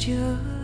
chưa.